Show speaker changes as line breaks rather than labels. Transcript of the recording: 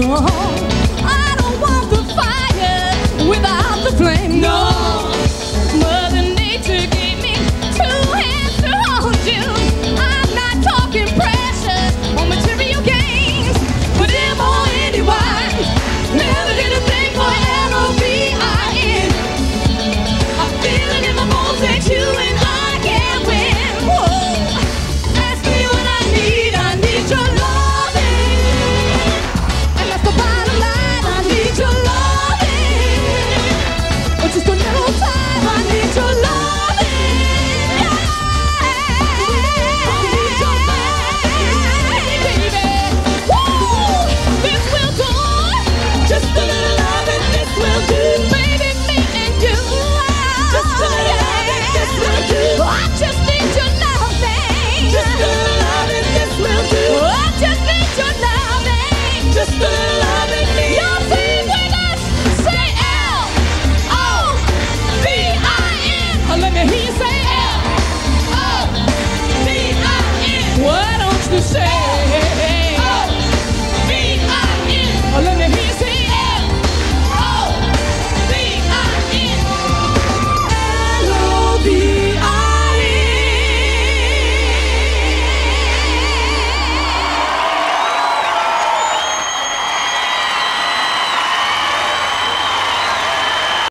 落。you say Why don't you say?